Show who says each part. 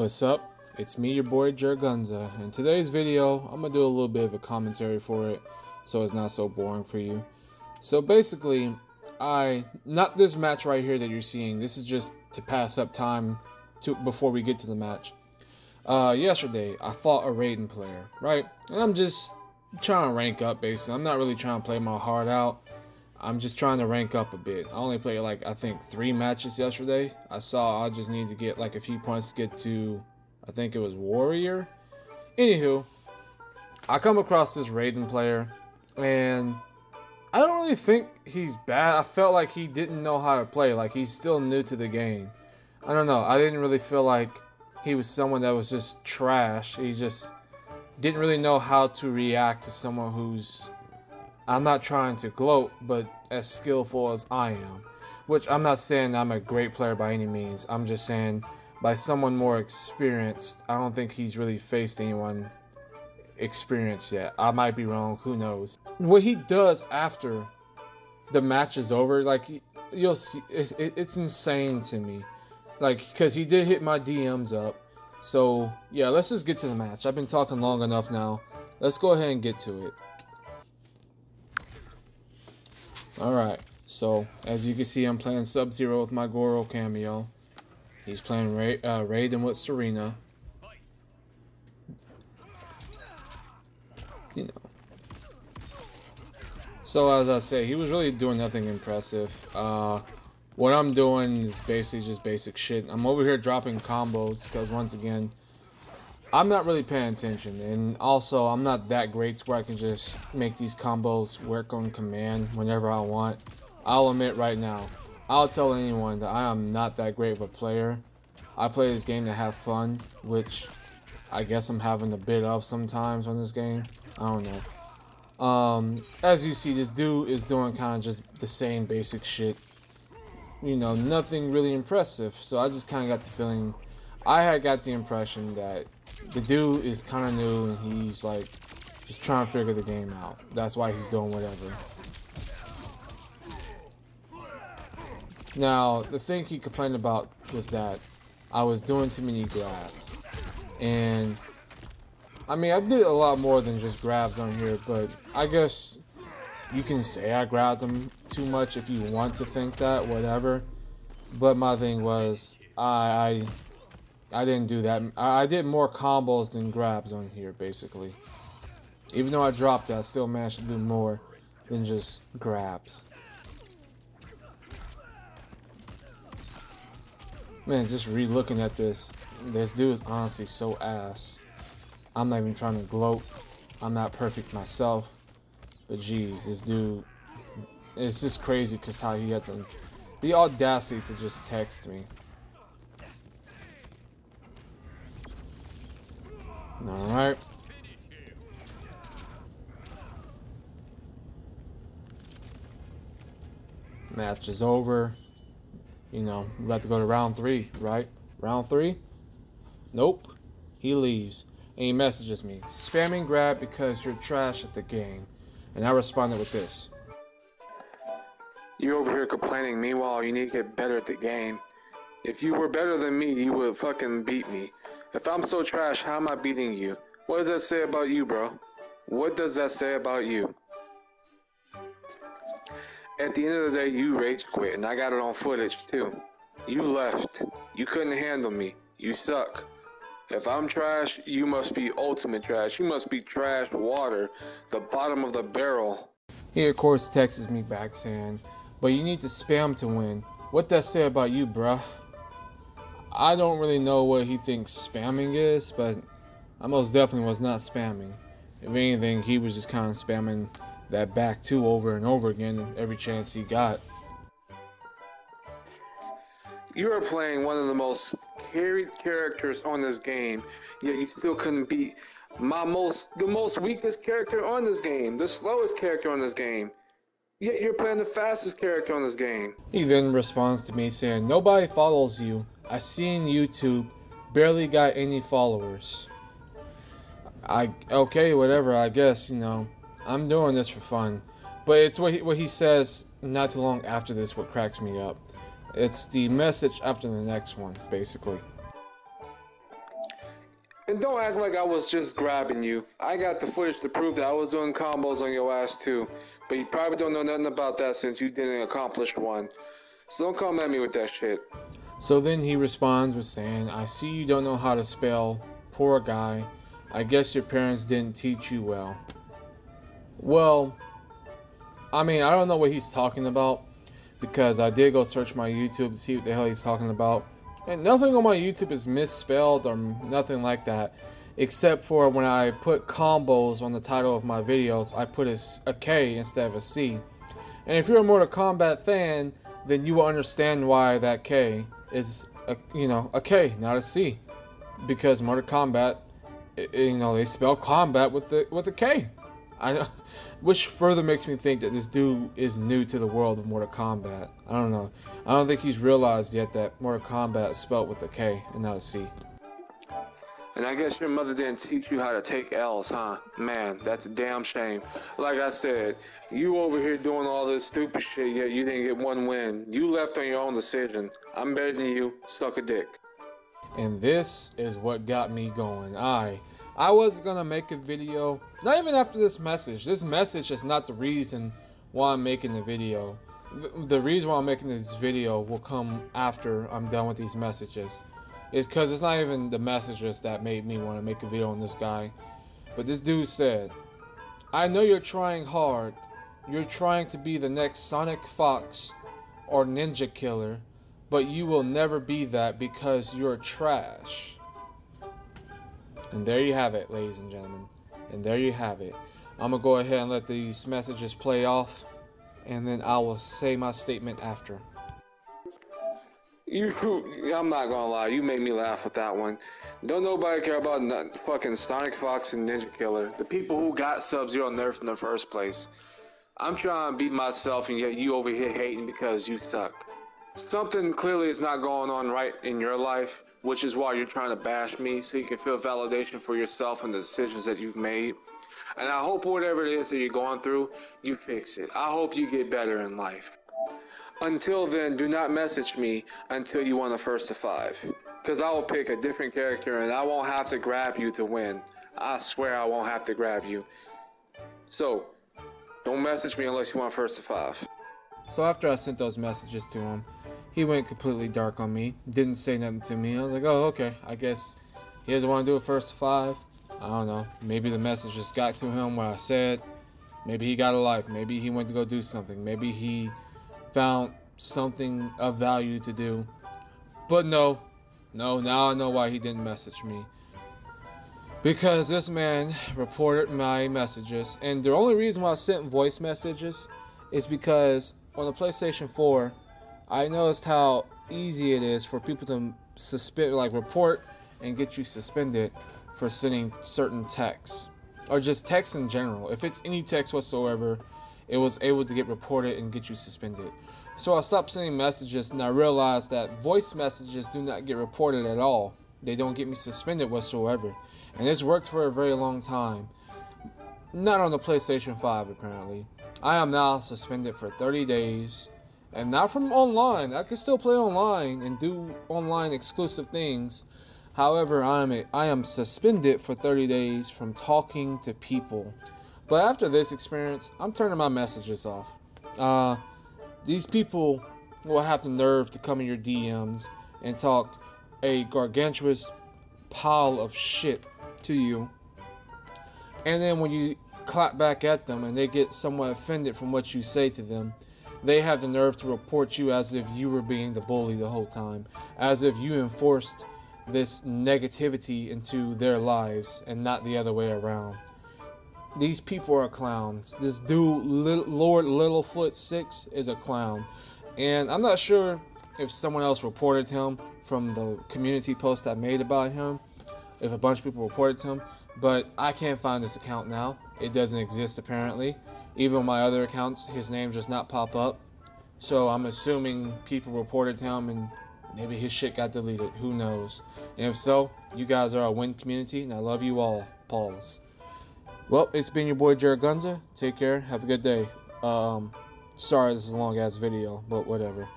Speaker 1: What's up? It's me, your boy Jergunzza. In today's video, I'm gonna do a little bit of a commentary for it, so it's not so boring for you. So basically, I not this match right here that you're seeing. This is just to pass up time to before we get to the match. Uh, yesterday, I fought a Raiden player, right? And I'm just trying to rank up, basically. I'm not really trying to play my heart out. I'm just trying to rank up a bit. I only played like I think three matches yesterday. I saw I just need to get like a few points to get to I think it was Warrior. Anywho, I come across this Raiden player and I don't really think he's bad. I felt like he didn't know how to play. Like he's still new to the game. I don't know. I didn't really feel like he was someone that was just trash. He just didn't really know how to react to someone who's I'm not trying to gloat, but as skillful as I am. Which I'm not saying I'm a great player by any means. I'm just saying by someone more experienced, I don't think he's really faced anyone experienced yet. I might be wrong, who knows. What he does after the match is over, like you'll see, it's, insane to me. Like, because he did hit my DMs up. So, yeah, let's just get to the match. I've been talking long enough now. Let's go ahead and get to it. Alright, so as you can see, I'm playing Sub-Zero with my Goro cameo. He's playing Ra uh, Raiden with Sareena. You know. So as I say, he was really doing nothing impressive. Uh, what I'm doing is basically just basic shit. I'm over here dropping combos because once again, I'm not really paying attention. And also, I'm not that great to where I can just make these combos work on command whenever I want. I'll admit right now, I'll tell anyone that I am not that great of a player. I play this game to have fun, which I guess I'm having a bit of sometimes on this game. I don't know. Um, as you see, this dude is doing kind of just the same basic shit. You know, nothing really impressive. So I just kind of got the feeling, I had got the impression that the dude is kind of new and he's like just trying to figure the game out. That's why he's doing whatever. Now, the thing he complained about was that I was doing too many grabs. And, I mean, I did a lot more than just grabs on here, but I guess you can say I grabbed them too much if you want to think that, whatever. But my thing was, I, I, I didn't do that. I, did more combos than grabs on here, basically. Even though I dropped that, I still managed to do more than just grabs. Man, just re-looking at this, this dude is honestly so ass. I'm not even trying to gloat. I'm not perfect myself. But geez, this dude, it's just crazy because how he had the, the audacity to just text me. Alright. Match is over. You know, we about to go to round three, right? Round three? Nope. He leaves. And he messages me, spamming grab because you're trash at the game. And I responded with this.
Speaker 2: You're over here complaining, meanwhile you need to get better at the game. If you were better than me, you would fucking beat me. If I'm so trash, how am I beating you? What does that say about you, bro? What does that say about you? At the end of the day, you rage quit, and I got it on footage too. You left. You couldn't handle me. You suck. If I'm trash, you must be ultimate trash. You must be trash water, the bottom of the barrel.
Speaker 1: He of course texts me back saying, but you need to spam to win. What does that say about you, bruh? I don't really know what he thinks spamming is, but I most definitely was not spamming. If anything, he was just kind of spamming that back two over and over again every chance he got.
Speaker 2: You are playing one of the most carried characters on this game, yet you still couldn't beat my most the most weakest character on this game, the slowest character on this game. Yet you're playing the fastest character on this game.
Speaker 1: He then responds to me saying, Nobody follows you. I see in YouTube, barely got any followers. I okay, whatever, I guess, you know. I'm doing this for fun. But it's what he, what he says not too long after this what cracks me up. It's the message after the next one, basically.
Speaker 2: And don't act like I was just grabbing you. I got the footage to prove that I was doing combos on your ass too. But you probably don't know nothing about that since you didn't accomplish one. So don't come at me with that shit.
Speaker 1: So then he responds with saying, I see you don't know how to spell. Poor guy. I guess your parents didn't teach you well. Well, I mean, I don't know what he's talking about because I did go search my YouTube to see what the hell he's talking about. And nothing on my YouTube is misspelled or nothing like that. Except for when I put combos on the title of my videos, I put a, a K instead of a C. And if you're a Mortal Kombat fan, then you will understand why that K is a you know a K, not a C, because Mortal Kombat, it, you know they spell combat with the with a K. I know, which further makes me think that this dude is new to the world of Mortal Kombat. I don't know. I don't think he's realized yet that Mortal Kombat is spelled with a K and not a C.
Speaker 2: And I guess your mother didn't teach you how to take L's, huh? Man, that's a damn shame. Like I said, you over here doing all this stupid shit, yet you didn't get one win. You left on your own decision. I'm better than you. Suck a dick.
Speaker 1: And this is what got me going. I I was gonna make a video, not even after this message. This message is not the reason why I'm making the video. The reason why I'm making this video will come after I'm done with these messages. It's because it's not even the messages that made me want to make a video on this guy. But this dude said, I know you're trying hard. You're trying to be the next SonicFox or NinjaKilla, but you will never be that because you're trash. And there you have it, ladies and gentlemen. And there you have it. I'm going to go ahead and let these messages play off, and then I will say my statement after.
Speaker 2: You, I'm not gonna lie, you made me laugh with that one. Don't nobody care about fucking SonicFox and NinjaKilla, the people who got Sub Zero Nerf in the first place. I'm trying to beat myself, and yet you over here hating because you suck. Something clearly is not going on right in your life, which is why you're trying to bash me so you can feel validation for yourself and the decisions that you've made. And I hope whatever it is that you're going through, you fix it. I hope you get better in life. Until then, do not message me until you want a first to five. Because I will pick a different character and I won't have to grab you to win. I swear I won't have to grab you. So, don't message me unless you want first to five.
Speaker 1: So after I sent those messages to him, he went completely dark on me. Didn't say nothing to me. I was like, oh, okay. I guess he doesn't want to do a first to five. I don't know. Maybe the message just got to him what I said. Maybe he got a life. Maybe he went to go do something. Maybe he found something of value to do. But no, no, now I know why he didn't message me. Because this man reported my messages, and the only reason why I sent voice messages is because on the PlayStation 4, I noticed how easy it is for people to suspend, like report and get you suspended for sending certain texts or just text in general. If it's any text whatsoever, it was able to get reported and get you suspended. So I stopped sending messages and I realized that voice messages do not get reported at all. They don't get me suspended whatsoever. And this worked for a very long time. Not on the PlayStation 5 apparently. I am now suspended for 30 days. And not from online. I can still play online and do online exclusive things. However, I am I am suspended for 30 days from talking to people. But after this experience, I'm turning my messages off. Uh, these people will have the nerve to come in your DMs and talk a gargantuous pile of shit to you. And then when you clap back at them and they get somewhat offended from what you say to them, they have the nerve to report you as if you were being the bully the whole time, as if you enforced this negativity into their lives and not the other way around. These people are clowns. This dude, Lord Littlefoot 6, is a clown. And I'm not sure if someone else reported him from the community post I made about him, if a bunch of people reported him, but I can't find this account now. It doesn't exist apparently. Even on my other accounts, his name does not pop up. So I'm assuming people reported him and maybe his shit got deleted. Who knows? And if so, you guys are a win community and I love you all. Pauls. Well, it's been your boy Jergunzza. Take care. Have a good day. Um, sorry this is a long ass video, but whatever.